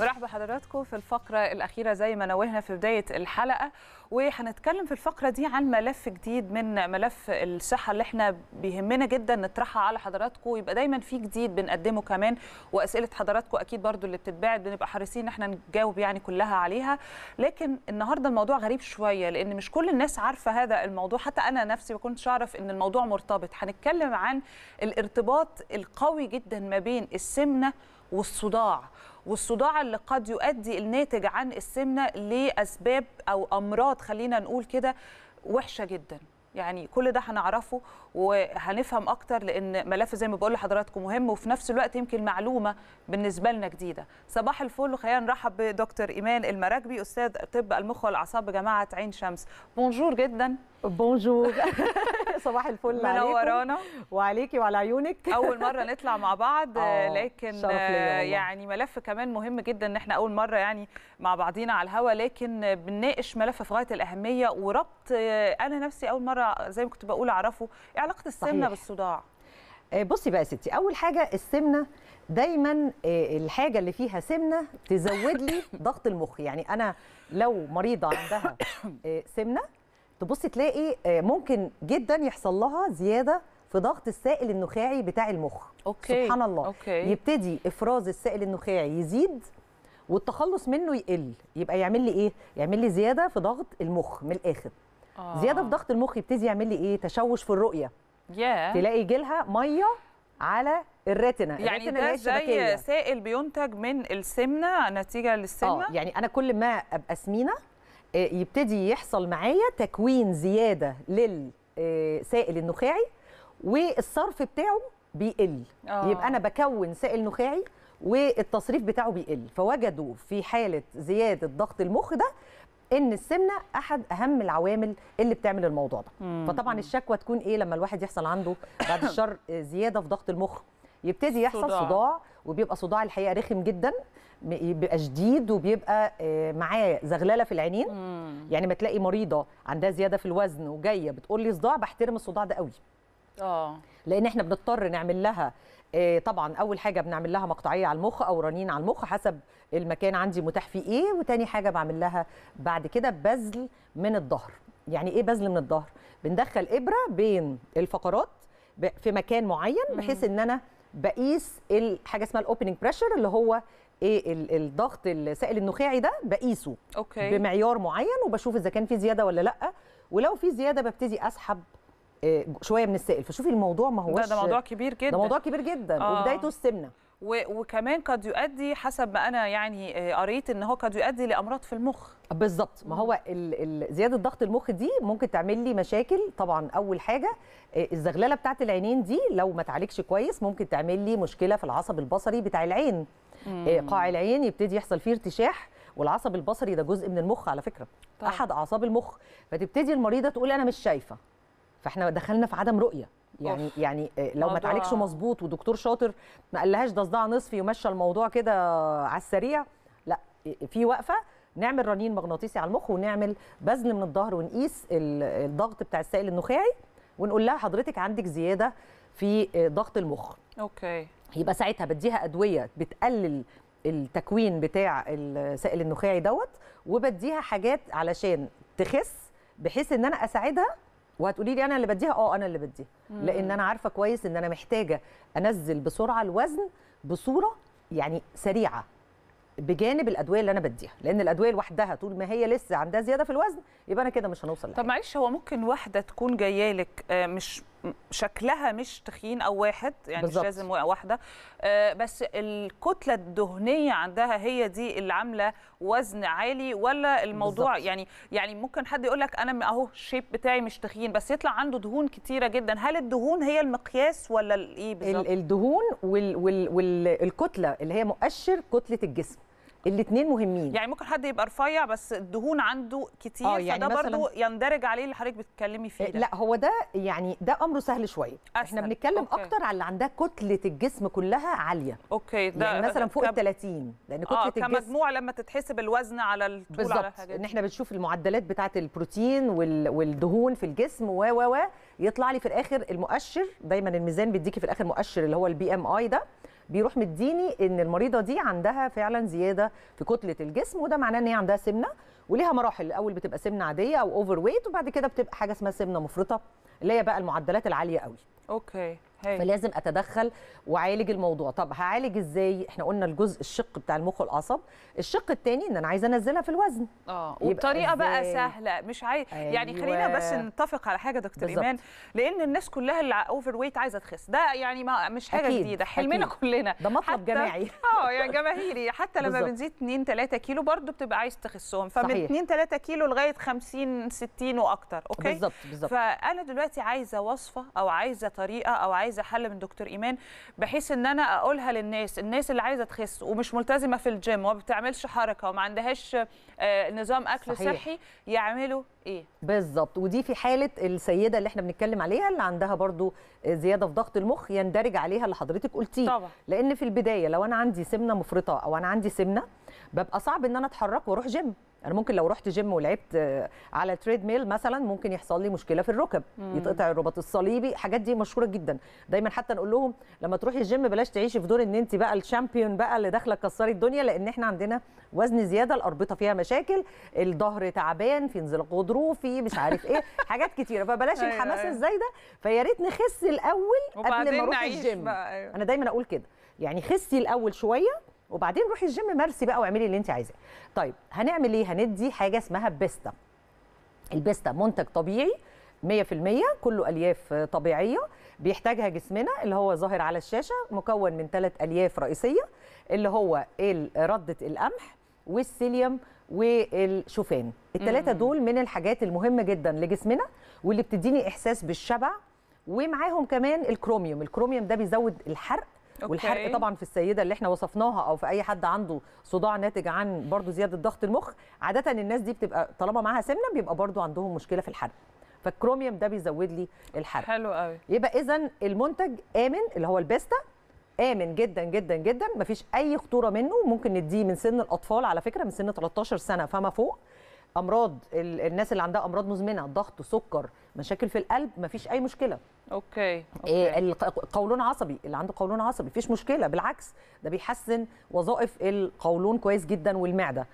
برحب بحضراتكم في الفقرة الأخيرة زي ما نوهنا في بداية الحلقة وهنتكلم في الفقرة دي عن ملف جديد من ملف الصحة اللي إحنا بيهمنا جدا نطرحها على حضراتكم ويبقى دايما في جديد بنقدمه كمان وأسئلة حضراتكم أكيد برضو اللي بتتباعد بنبقى حريصين إن إحنا نجاوب يعني كلها عليها. لكن النهاردة الموضوع غريب شوية لأن مش كل الناس عارفة هذا الموضوع حتى أنا نفسي ما كنتش أعرف إن الموضوع مرتبط. هنتكلم عن الارتباط القوي جدا ما بين السمنة والصداع. والصداع اللي قد يؤدي الناتج عن السمنة لأسباب أو أمراض خلينا نقول كده وحشة جدا. يعني كل ده هنعرفه وهنفهم أكتر لأن ملف زي ما بقول لحضراتكم مهم وفي نفس الوقت يمكن معلومة بالنسبة لنا جديدة. صباح الفل. وخلينا نرحب بدكتور إيمان المراكبي أستاذ طب المخ والأعصاب بجامعة عين شمس. بونجور جدا. بونجور صباح الفل عليكم. منورانا وعليكي وعلى عيونك. أول مرة نطلع مع بعض آه، لكن. يعني ملف كمان مهم جدا إن إحنا أول مرة يعني مع بعضينا على الهوا لكن بنناقش ملف في غاية الأهمية وربط أنا نفسي أول مرة زي ما كنت بقول أعرفه إيه علاقة السمنة صحيح. بالصداع؟ آه، بصي بقى يا ستي أول حاجة السمنة دايما آه، الحاجة اللي فيها سمنة تزود لي ضغط المخ. يعني أنا لو مريضة عندها آه، سمنة تبصي تلاقي آه، ممكن جدا يحصل لها زيادة في ضغط السائل النخاعي بتاع المخ. okay سبحان الله. okay. يبتدي إفراز السائل النخاعي يزيد والتخلص منه يقل. يبقى يعمل لي إيه؟ يعمل لي زيادة في ضغط المخ من الآخر. آه. زيادة في ضغط المخ يبتدي يعمل لي إيه؟ تشوش في الرؤية. ياه. تلاقي جيلها مية على ال retina يعني ال retina ده. زي سائل بينتج من السمنة نتيجة للسمنة؟ آه يعني أنا كل ما أبقى سمينة آه، يبتدي يحصل معايا تكوين زيادة للسائل النخاعي والصرف بتاعه بيقل. آه. يبقى أنا بكون سائل نخاعي والتصريف بتاعه بيقل. فوجدوا في حالة زيادة ضغط المخ ده إن السمنة أحد أهم العوامل اللي بتعمل الموضوع ده. مم. فطبعا الشكوى تكون إيه لما الواحد يحصل عنده بعد الشر آه، زيادة في ضغط المخ؟ يبتدي يحصل صداع. صداع, وبيبقى صداع الحقيقة رخم جدا بيبقى شديد وبيبقى آه، معاه زغللة في العينين. مم. يعني ما تلاقي مريضة عندها زيادة في الوزن وجاية بتقول لي صداع بحترم الصداع ده قوي. آه. لأن إحنا بنضطر نعمل لها آه، طبعا أول حاجة بنعمل لها مقطعية على المخ أو رنين على المخ حسب المكان عندي متاح فيه إيه وتاني حاجة بعمل لها بعد كده بذل من الظهر. يعني إيه بزل من الظهر؟ بندخل إبرة بين الفقرات في مكان معين بحيث إن أنا بقيس حاجة اسمها ال opening pressure اللي هو إيه ال- الضغط السائل النخاعي ده بقيسه okay. بمعيار معين وبشوف إذا كان في زيادة ولا لأ. ولو في زيادة ببتدي أسحب آه، شوية من السائل. فشوفي الموضوع ما هوش ده, ده موضوع كبير جدا. ده موضوع كبير جدا. آه. وبدايته السمنة. وكمان قد يؤدي حسب ما أنا يعني آه، قريت إن هو قد يؤدي لأمراض في المخ. بالظبط. ما هو ال ال زيادة ضغط المخ دي ممكن تعمل لي مشاكل. طبعا أول حاجة آه، الزغللة بتاعت العينين دي لو ما اتعالجش كويس ممكن تعمل لي مشكلة في العصب البصري بتاع العين. آه، قاع العين يبتدي يحصل فيه ارتشاح والعصب البصري ده جزء من المخ على فكرة. طبعا. أحد أعصاب المخ. فتبتدي المريضة تقول أنا مش شايفة. فإحنا دخلنا في عدم رؤية. يعني أوف. يعني آه، لو ما اتعالجش مظبوط ودكتور شاطر ما قالهاش ده صداع نصفي ومشى الموضوع كده على السريع لا في وقفة نعمل رنين مغناطيسي على المخ ونعمل بذل من الظهر ونقيس ال- الضغط بتاع السائل النخاعي ونقول لها حضرتك عندك زيادة في آه، ضغط المخ أوكي يبقى ساعتها بديها أدوية بتقلل التكوين بتاع السائل النخاعي دوت وبديها حاجات علشان تخس بحيث إن أنا أساعدها وهتقولي لي أنا اللي بديها؟ آه أنا اللي بديها. لأن أنا عارفة كويس إن أنا محتاجة أنزل بسرعة الوزن بصورة يعني سريعة بجانب الأدوية اللي أنا بديها. لأن الأدوية لوحدها طول ما هي لسه عندها زيادة في الوزن يبقى أنا كده مش هنوصل طب لحاجه معلش هو ممكن واحدة تكون جاية لك آه، مش شكلها مش تخين أو واحد يعني بالظبط. مش لازم واحدة آه، بس الكتلة الدهنية عندها هي دي اللي عاملة وزن عالي ولا الموضوع بالظبط. يعني يعني ممكن حد يقول لك أنا أهو الشيب بتاعي مش تخين بس يطلع عنده دهون كتيرة جدا هل الدهون هي المقياس ولا إيه بالظبط ال- الدهون والكتله وال وال الكتلة اللي هي مؤشر كتلة الجسم الاثنين مهمين. يعني ممكن حد يبقى رفيع بس الدهون عنده كتير آه، يعني فده برضو يندرج عليه اللي حضرتك بتتكلمي فيه ده. لا هو ده يعني ده أمره سهل شوية. إحنا. بنتكلم okay. أكتر على اللي عندها كتلة الجسم كلها عالية. okay ده يعني مثلا فوق ال 30 لأن كتلة آه الجسم كمجموع لما تتحسب الوزن على الطول على الحاجات إن. إحنا بنشوف المعدلات بتاعة البروتين وال- والدهون في الجسم و و و يطلع لي في الآخر المؤشر. دايما الميزان بيديكي في الآخر مؤشر اللي هو ال BMI ده. بيروح مديني إن المريضة دي عندها فعلا زيادة في كتلة الجسم وده معناه إن هي عندها سمنة وليها مراحل. الأول بتبقى سمنة عادية أو overweight وبعد كده بتبقى حاجة اسمها سمنة مفرطة اللي هي بقى المعدلات العالية قوي. okay. هاي. فلازم أتدخل وأعالج الموضوع. طب هعالج إزاي؟ إحنا قلنا الجزء الشق بتاع المخ والأعصاب. الشق الثاني إن أنا عايزة أنزلها في الوزن. آه وبطريقه بقى؟ سهلة. مش عايز يعني خلينا أيوة. بس نتفق على حاجة دكتور بالظبط. إيمان. لأن الناس كلها اللي overweight عايزة تخس. ده يعني ما مش حاجة أكيد، جديدة. حلمنا أكيد. كلنا. ده مطلب حتى- جماعي. آه يعني جماهيري. حتى لما بالظبط. بنزيد 2 3 كيلو برضو بتبقى عايز تخسهم. فمن صحيح. 2 3 كيلو لغاية 50 60 وأكتر. okay؟ بالظبط بالظبط. فأنا دلوقتي عايزة وصفة أو عايزة طريقة أو عايزة حل من دكتور إيمان بحيث إن أنا أقولها للناس الناس اللي عايزة تخس ومش ملتزمة في الجيم وما بتعملش حركة وما عندهاش آه، نظام أكل صحيح. صحي يعملوا إيه؟ بالظبط. ودي في حالة السيدة اللي إحنا بنتكلم عليها اللي عندها برضو زيادة في ضغط المخ يندرج عليها اللي حضرتك قلتيه. طبعا. لأن في البداية لو أنا عندي سمنة مفرطة أو أنا عندي سمنة ببقى صعب إن أنا أتحرك وأروح جيم أنا ممكن لو رحت جيم ولعبت آه، على treadmill مثلا ممكن يحصل لي مشكلة في الركب. مم. يتقطع الرباط الصليبي الحاجات دي مشهورة جدا. دايما حتى نقول لهم لما تروحي الجيم بلاش تعيشي في دور إن انت بقى ال champion بقى اللي داخلة تكسري الدنيا لأن إحنا عندنا وزن زيادة الأربطة فيها مشاكل الظهر تعبان في انزلاق غضروفي مش عارف إيه حاجات كتيرة. فبلاش أيوة، الحماس أيوة. الزايدة. فيا ريت نخس الأول قبل ما أروح نعيش الجيم بقى أيوة. أنا دايما أقول كده. يعني خسي الأول شوية وبعدين روحي الجيم مارسي بقى واعملي اللي انت عايزاه. طيب هنعمل إيه؟ هندي حاجة اسمها بيستا. البيستا منتج طبيعي 100% كله ألياف طبيعية. بيحتاجها جسمنا اللي هو ظاهر على الشاشة مكون من ثلاث ألياف رئيسية اللي هو ردة القمح وال psyllium والشوفان. الثلاثه. دول من الحاجات المهمة جدا لجسمنا واللي بتديني إحساس بالشبع ومعاهم كمان الكروميوم. الكروميوم ده بيزود الحرق okay. والحرق طبعا في السيدة اللي إحنا وصفناها أو في أي حد عنده صداع ناتج عن برضو زيادة ضغط المخ عادة الناس دي بتبقى طالما معاها سمنة بيبقى برضو عندهم مشكلة في الحرق. فالكروميوم ده بيزود لي الحرق. حلو قوي. يبقى إذا المنتج آمن اللي هو البيستا آمن جدا جدا جدا مفيش أي خطورة منه. ممكن نديه من سن الأطفال على فكرة من سن 13 سنة فما فوق. أمراض ال- الناس اللي عندها أمراض مزمنة ضغط سكر مشاكل في القلب مفيش أي مشكلة. okay, إيه okay. الق- قولون عصبي اللي عنده قولون عصبي مفيش مشكلة بالعكس ده بيحسن وظائف القولون كويس جدا والمعدة.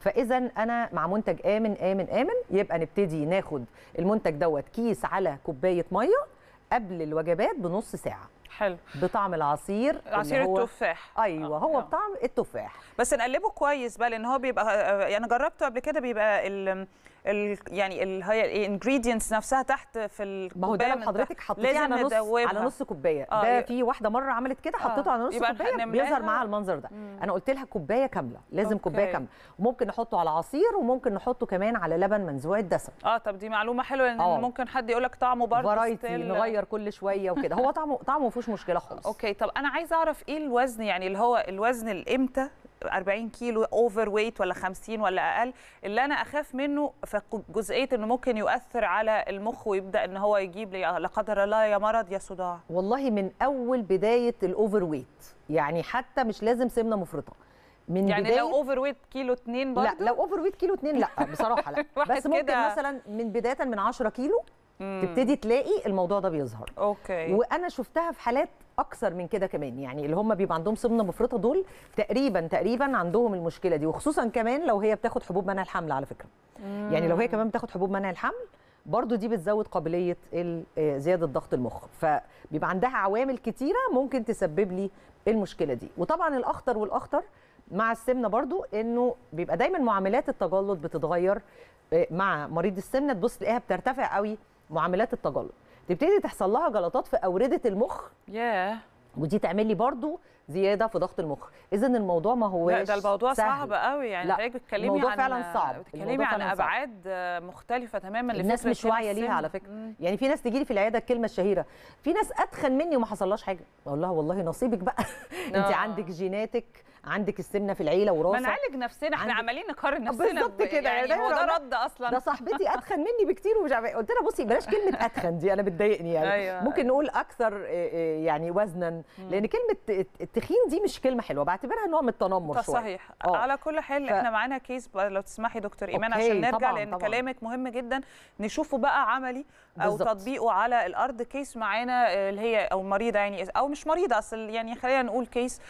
فاذا أنا مع منتج آمن آمن آمن يبقى نبتدي ناخد المنتج دوت كيس على كوباية مية قبل الوجبات بنص ساعة. حلو. بطعم العصير عصير هو التفاح. أيوه آه، هو آه. بطعم التفاح. بس نقلبه كويس بقى لأن هو بيبقى يعني جربته قبل كده بيبقى ال ال يعني ال هي ال ingredients نفسها تحت في الكوبايه ما هو ده لو حضرتك. حطيتيه على نص كوباية. على نص كوباية آه، ده في واحدة مرة عملت كده حطيته على نص كوباية. بيظهر معاها المنظر ده مم. أنا قلت لها كوباية كاملة لازم okay. كوباية كاملة وممكن نحطه على عصير وممكن نحطه كمان على لبن منزوع الدسم آه طب دي معلومة حلوة لأن آه. ممكن حد يقول لك طعمه برضه variety نغير كل شوية وكده هو طعمه طعمه ما فيهوش مشكلة خالص okay طب أنا عايزة أعرف إيه الوزن يعني اللي هو الوزن الإمتى 40 كيلو overweight ولا 50 ولا أقل اللي أنا أخاف منه في جزئيه إنه ممكن يؤثر على المخ ويبدأ إن هو يجيب لي لا قدر الله يا مرض يا صداع. والله من أول بداية ال overweight يعني حتى مش لازم سمنة مفرطة. من يعني بداية لو اوفر ويت كيلو 2 برضه؟ لا لو اوفر ويت كيلو اتنين لا بصراحة لا. بس ممكن كده- مثلا من بداية من 10 كيلو مم. تبتدي تلاقي الموضوع ده بيظهر. okay. وأنا شفتها في حالات أكثر من كده كمان يعني اللي هم بيبقى عندهم سمنه مفرطة دول تقريبا تقريبا عندهم المشكلة دي. وخصوصا كمان لو هي بتاخد حبوب منع الحمل على فكرة. يعني لو هي كمان بتاخد حبوب منع الحمل برضو دي بتزود قابلية آه، زيادة ضغط المخ. فبيبقى عندها عوامل كتيرة ممكن تسبب لي المشكلة دي. وطبعا الأخطر والأخطر مع السمنة برضو إنه بيبقى دايما معاملات التجلط بتتغير آه، مع مريض السمنة تبص تلاقيها بترتفع قوي معاملات التجلط تبتدي تحصل لها جلطات في أوردة المخ ياه ودي تعمل لي برضو زيادة في ضغط المخ اذا الموضوع ما هوش لا ده الموضوع سهل. صعب قوي يعني لا، بتتكلمي الموضوع عن فعلا صعب. بتتكلمي عن. أبعاد مختلفة تماما الناس مش واعية ليها. على فكرة مم. يعني في ناس تجي لي في العيادة الكلمة الشهيره في ناس أتخن مني وما حصلهاش حاجة أقول لها والله نصيبك بقى انت آه. عندك جيناتك عندك السمنه في العيلة ما وراثه نعالج نفسنا إحنا عمالين نقارن آه، نفسنا بالظبط كده، يعني هو ده رد أصلا ده صاحبتي أتخن مني بكتير ومش إيه. قلت لها بصي بلاش كلمة أتخن دي أنا بتضايقني يعني أيوة. ممكن نقول أكثر آه، آه، يعني وزنا لأن كلمة التخين دي مش كلمة حلوة بعتبرها نوع من التنمر شوية صحيح آه. على كل حال ف- إحنا معانا case لو تسمحي دكتور إيمان okay، عشان نرجع طبعاً، لأن طبعاً. كلامك مهم جدا نشوفه بقى عملي أو بالظبط. تطبيقه على الأرض case معانا اللي هي أو مريضة يعني أو مش مريضة أصل يعني خلينا نقول case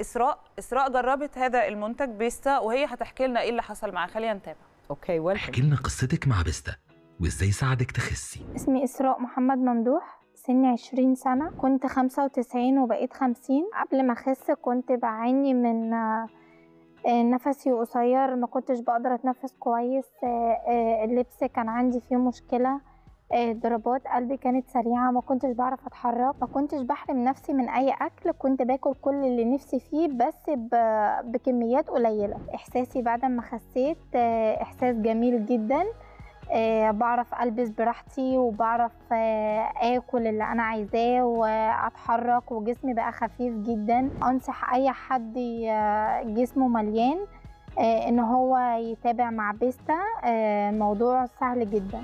إسراء إسراء جربت هذا المنتج بيستا وهي هتحكي لنا إيه اللي حصل معاها. خلينا نتابع. okay welcome احكي لنا قصتك مع بيستا وإزاي ساعدك تخسي. اسمي إسراء محمد ممدوح سني عشرين سنة كنت خمسة وتسعين وبقيت خمسين. قبل ما أخس كنت بعاني من آه، آه، نفسي قصير ما كنتش بقدر أتنفس كويس آه، آه، اللبس كان عندي فيه مشكلة. آه، ضربات قلبي كانت سريعة ما كنتش بعرف أتحرك ما كنتش بحرم نفسي من أي أكل كنت باكل كل اللي نفسي فيه بس بكميات قليلة. إحساسي بعد ما خسيت آه، إحساس جميل جدا آه، بعرف ألبس براحتي وبعرف آه، آكل اللي أنا عايزاه وأتحرك وجسمي بقى خفيف جدا. أنصح أي حد جسمه مليان إن هو يتابع مع بيستا موضوع سهل جدا.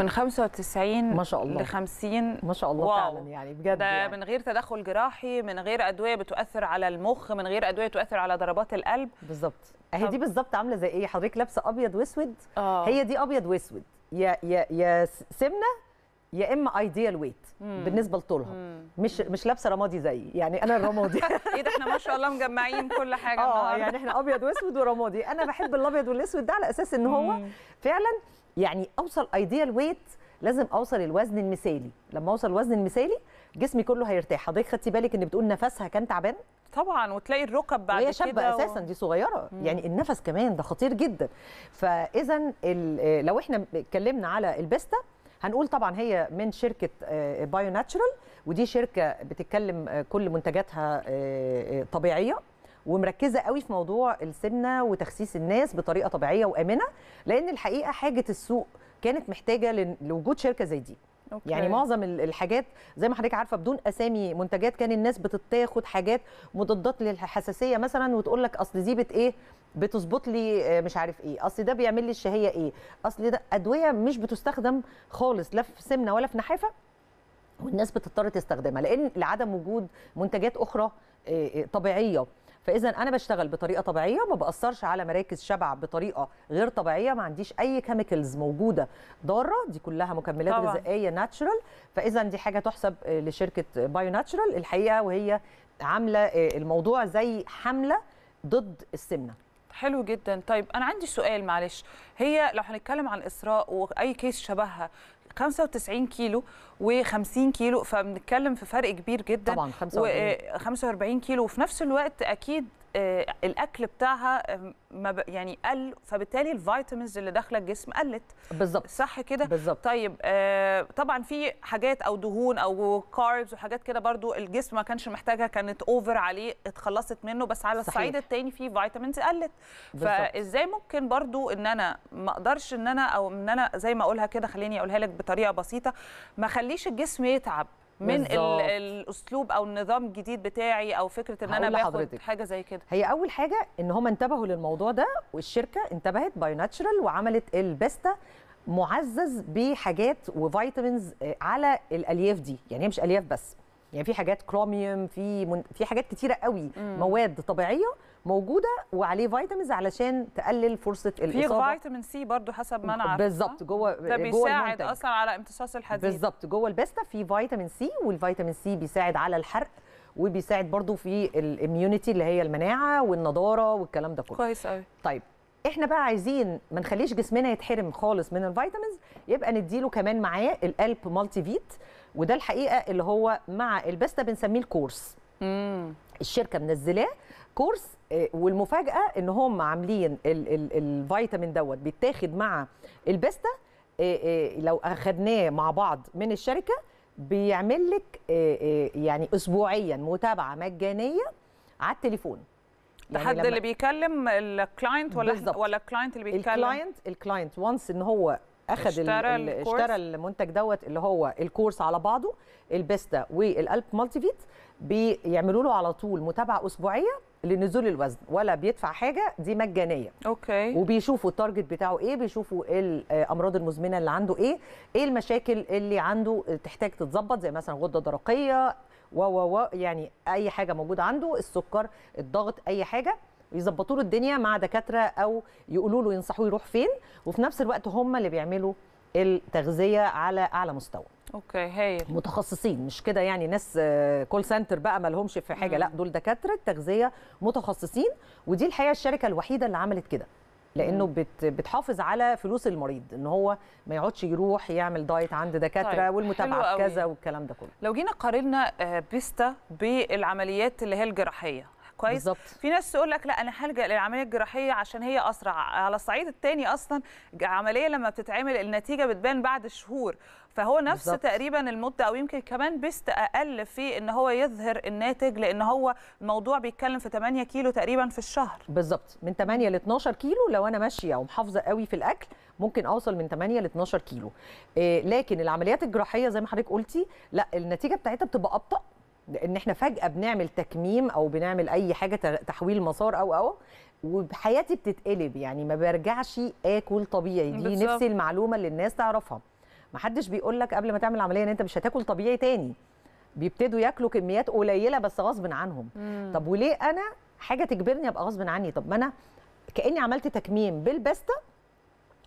من 95 ما شاء الله. ل 50 ما شاء الله واو. فعلا يعني بجد ده يعني. من غير تدخل جراحي من غير أدوية بتؤثر على المخ من غير أدوية تؤثر على ضربات القلب بالظبط أهي دي بالظبط عاملة زي إيه حضرتك لابسة أبيض وأسود آه هي دي أبيض وأسود يا يا يا سمنة يا إما ايديال ويت. بالنسبة لطولها. مش مش لابسة رمادي زيي يعني أنا الرمادي إيه ده إحنا ما شاء الله مجمعين كل حاجة آه يعني إحنا أبيض وأسود ورمادي أنا بحب الأبيض والأسود ده على أساس إن هو. فعلا يعني أوصل ايديال ويت لازم أوصل الوزن المثالي. لما أوصل الوزن المثالي جسمي كله هيرتاح. حضرتك خدتي بالك إن بتقول نفسها كان تعبان؟ طبعا وتلاقي الركب بعد كده شابة و- أساسا دي صغيرة. يعني النفس كمان ده خطير جدا. فاذا ال- لو إحنا اتكلمنا على البيستا هنقول طبعا هي من شركة بايو ناتشرال ودي شركة بتتكلم آه، كل منتجاتها آه، آه، طبيعية. ومركزة قوي في موضوع السمنة وتخسيس الناس بطريقة طبيعية وآمنة لأن الحقيقة حاجة السوق كانت محتاجة لوجود شركة زي دي. okay. يعني معظم ال- الحاجات زي ما حضرتك عارفة بدون أسامي منتجات كان الناس بتتاخد حاجات مضادات للحساسية مثلا وتقول لك أصل دي بت إيه؟ بتظبط لي آه، مش عارف إيه. أصل ده بيعمل لي الشهية إيه؟ أصل ده أدوية مش بتستخدم خالص لا في سمنة ولا في نحافة والناس بتضطر تستخدمها. لأن لعدم وجود منتجات أخرى آه، آه، طبيعية. فإذا أنا بشتغل بطريقة طبيعية ما بأثرش على مراكز شبع بطريقة غير طبيعية ما عنديش أي chemicals موجودة ضارة دي كلها مكملات طبعاً. غذائية natural فإذا دي حاجة تحسب آه، لشركة بايو ناتشرال الحقيقة وهي عاملة آه، الموضوع زي حملة ضد السمنة. حلو جدا. طيب أنا عندي سؤال معلش. هي لو هنتكلم عن إسراء وأي case شبهها 95 كيلو و50 كيلو فبنتكلم في فرق كبير جدا. طبعا 45 و 45 كيلو. وفي نفس الوقت أكيد آه، الأكل بتاعها آه، ما ب- يعني قل فبالتالي ال vitamins اللي داخلة الجسم قلت. بالظبط. صح كده؟ بالظبط. طيب آه طبعا في حاجات أو دهون أو carbs وحاجات كده برضو الجسم ما كانش محتاجها كانت over عليه اتخلصت منه بس على صحيح. الصعيد التاني في vitamins قلت. فإزاي ممكن برضو إن أنا ما أقدرش إن أنا أو إن أنا زي ما أقولها كده خليني أقولها لك بطريقة بسيطة ما أخليش الجسم يتعب. من. الأسلوب أو النظام الجديد بتاعي أو فكرة إن أنا باخد لحضرتك. حاجة زي كده هي أول حاجة إن هم انتبهوا للموضوع ده والشركة انتبهت بايو ناتشرال وعملت البيستا معزز بحاجات و vitamins آه، على الألياف دي يعني هي مش ألياف بس يعني في حاجات كروميوم في من في حاجات كتيرة قوي مواد طبيعية موجودة وعليه vitamins علشان تقلل فرصة في الإصابة. vitamin C برضو حسب ما أنا عارفة. بالظبط جوه ده جوه بيساعد. أصلا على امتصاص الحديد بالظبط جوه البيستا في vitamin C وال vitamin C بيساعد على الحرق وبيساعد برضو في ال immunity اللي هي المناعة والنضارة والكلام ده كله. كويس قوي طيب إحنا بقى عايزين ما نخليش جسمنا يتحرم خالص من ال vitamins يبقى نديله كمان معاه الألب مالتي فيت وده الحقيقة اللي هو مع البيستا بنسميه ال course. امم الشركة منزلاه course آه، والمفاجأة إن هم عاملين ال- ال- الفيتامين دوت بيتاخد مع البيستا آه، آه، لو أخدناه مع بعض من الشركة بيعمل لك يعني اسبوعيا متابعة مجانية على التليفون يعني حد لما- اللي بيكلم ال client ولا بالظبط. ولا ال client اللي بيتكلم الكلاينت ال client once إن هو اخذ اشترى ال- ال course. اشترى المنتج دوت اللي هو ال course على بعضه البيستا والألب مالتي فيت بيعملوا له على طول متابعة أسبوعية لنزول الوزن ولا بيدفع حاجة دي مجانية. okay. وبيشوفوا ال target بتاعه إيه بيشوفوا الامراض المزمنة اللي عنده إيه إيه المشاكل اللي عنده تحتاج تتظبط زي مثلا غدة درقية و و و يعني أي حاجة موجودة عنده السكر الضغط أي حاجة يظبطوا له الدنيا مع دكاترة أو يقولوا له ينصحوه يروح فين وفي نفس الوقت هم اللي بيعملوا التغذية على أعلى مستوى. okay هايل. متخصصين مش كده يعني ناس call center بقى ما لهمش في حاجة لا دول دكاترة تغذية متخصصين ودي الحقيقة الشركة الوحيدة اللي عملت كده لأنه بت بتحافظ على فلوس المريض إن هو ما يقعدش يروح يعمل diet عند دكاترة طيب، والمتابعة. كذا والكلام ده كله. لو جينا قارنا آه، بيستا بالعمليات اللي هي الجراحية كويس؟ بالظبط. في ناس تقول لك لا أنا هلجأ للعملية الجراحية عشان هي أسرع. على الصعيد الثاني أصلا عملية لما بتتعمل النتيجة بتبان بعد شهور. فهو نفس بالظبط. تقريبا المدة أو يمكن كمان بيست أقل في إن هو يظهر الناتج لأن هو الموضوع بيتكلم في 8 كيلو تقريبا في الشهر. بالظبط. من 8 ل 12 كيلو لو أنا ماشية ومحافظه قوي في الأكل ممكن أوصل من 8 ل 12 كيلو. إيه لكن العمليات الجراحية زي ما حضرتك قلتي لا النتيجة بتاعتها بتبقى أبطأ. لأن إحنا فجأة بنعمل تكميم أو بنعمل أي حاجة تحويل مسار أو أو وحياتي بتتقلب. يعني ما برجعش آكل طبيعي. دي بالظبط. نفسي المعلومة اللي الناس تعرفها. ما حدش بيقول لك قبل ما تعمل عملية إن أنت مش هتاكل طبيعي تاني. بيبتدوا ياكلوا كميات قليلة بس غصب عنهم. طب وليه أنا حاجة تجبرني أبقى غصب عني؟ طب ما أنا كأني عملت تكميم بالبستا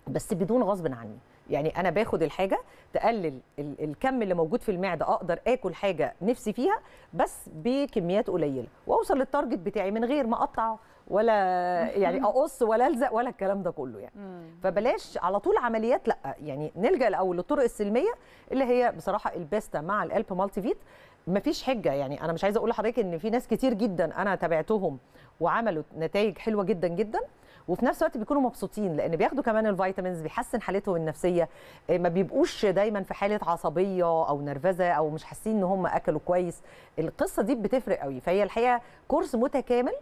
بس بدون غصب عني. يعني أنا باخد الحاجة تقلل ال- الكم اللي موجود في المعدة أقدر آكل حاجة نفسي فيها بس بكميات قليلة وأوصل لل target بتاعي من غير ما أقطع ولا يعني أقص ولا ألزق ولا الكلام ده كله يعني. فبلاش على طول عمليات لأ يعني نلجأ الأول للطرق السلمية اللي هي بصراحة البيستا مع الألب مالتي فيت مفيش حجة يعني أنا مش عايزة أقول لحضرتك إن في ناس كتير جدا أنا تابعتهم وعملوا نتائج حلوة جدا جدا. وفي نفس الوقت بيكونوا مبسوطين لأن بياخدوا كمان ال vitamins بيحسن حالتهم النفسية. إيه، ما بيبقوش دايما في حالة عصبية أو نرفزة أو مش حاسين إن هم أكلوا كويس. القصة دي بتفرق قوي فهي الحقيقة كورس متكامل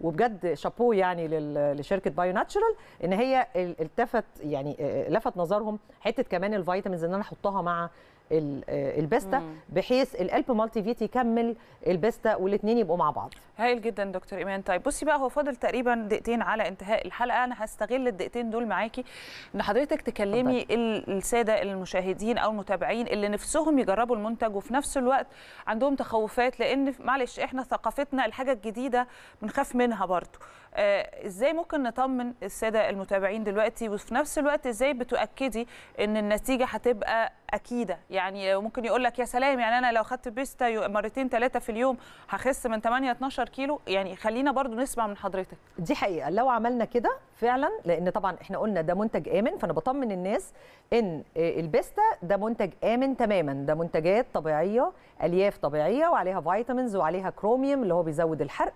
وبجد شابو يعني لشركة بايو ناتشورال إن هي ال- التفت يعني آه، لفت نظرهم حتة كمان ال vitamins إن أنا أحطها مع آه، البيستا مم. بحيث الألب مالتي فيت يكمل البيستا والاثنين يبقوا مع بعض. هايل جدا دكتور إيمان. طيب بصي بقى هو فاضل تقريبا دقيقتين على انتهاء الحلقة. أنا هستغل الدقيقتين دول معاكي. إن حضرتك تكلمي ال- السادة المشاهدين أو المتابعين اللي نفسهم يجربوا المنتج وفي نفس الوقت عندهم تخوفات لأن معلش إحنا ثقافتنا الحاجة الجديدة بنخاف منها برضو. آه إزاي ممكن نطمن السادة المتابعين دلوقتي؟ وفي نفس الوقت إزاي بتؤكدي ان النتيجة هتبقى أكيدة؟ يعني ممكن يقول لك يا سلام يعني أنا لو خدت بيستا مرتين ثلاثة في اليوم هخس من 8 12 كيلو؟ يعني خلينا برضو نسمع من حضرتك. دي حقيقة. لو عملنا كده فعلا لأن طبعا إحنا قلنا ده منتج آمن فأنا بطمن الناس إن آه، البيستا ده منتج آمن تماما. ده منتجات طبيعية ألياف طبيعية وعليها vitamins وعليها كروميوم اللي هو بيزود الحرق.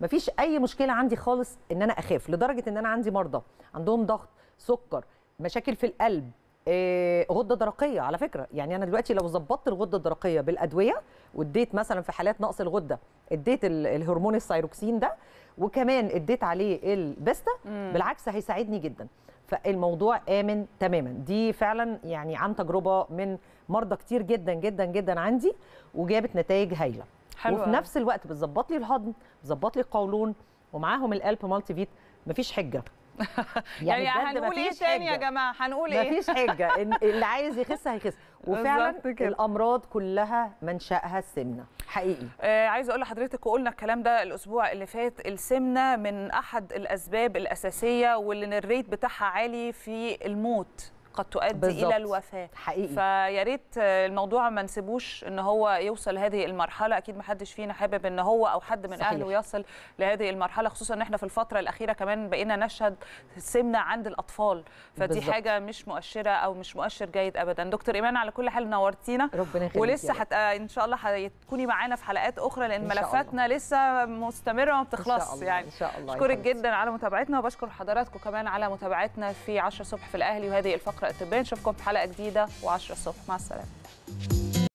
مفيش أي مشكلة عندي خالص إن أنا أخاف لدرجة إن أنا عندي مرضى عندهم ضغط سكر مشاكل في القلب آه، غدة درقية على فكرة. يعني أنا دلوقتي لو ظبطت الغدة الدرقية بالأدوية واديت مثلا في حالات نقص الغدة اديت ال- الهرمون الثايروكسين ده وكمان اديت عليه البيستا بالعكس هيساعدني جدا. فالموضوع آمن تماما. دي فعلا يعني عن تجربة من مرضى كتير جدا جدا جدا عندي وجابت نتائج هايلة. حلوة. وفي نفس الوقت بتظبط لي الهضم بتظبط لي القولون ومعاهم الألب مالتي فيت مفيش حجة. يعني, بجد هنقول إيه تاني يا. جماعة؟ هنقول إيه؟ مفيش حجة. إن- اللي عايز يخس هيخس. وفعلا. الأمراض كلها منشأها السمنة. حقيقي. آه عايزه أقول لحضرتك وقلنا الكلام ده الأسبوع اللي فات السمنة من أحد الأسباب الأساسية واللي الريت بتاعها عالي في الموت. قد تؤدي بالظبط. إلى الوفاة حقيقي فيا ريت آه، الموضوع ما نسيبوش إن هو يوصل لهذه المرحلة أكيد ما حدش فينا حابب إن هو أو حد من صحيح. اهله يصل لهذه المرحلة خصوصا إن إحنا في الفترة الأخيرة كمان بقينا نشهد سمنة عند الأطفال فدي بالظبط. حاجة مش مؤشرة أو مش مؤشر جيد ابدا دكتور إيمان على كل حال نورتينا ربنا يخليك ولسه. حت... إن شاء الله هتكوني معانا في حلقات أخرى لأن ملفاتنا لسه مستمرة وما إن شاء بتخلص الله، يعني إن شاء الله أشكرك. جدا على متابعتنا وبشكر حضراتكم كمان على متابعتنا في 10 الصبح في الأهلي وهذه الفقرة الطبيه نشوفكم في حلقة جديدة و10 الصبح. مع السلامة.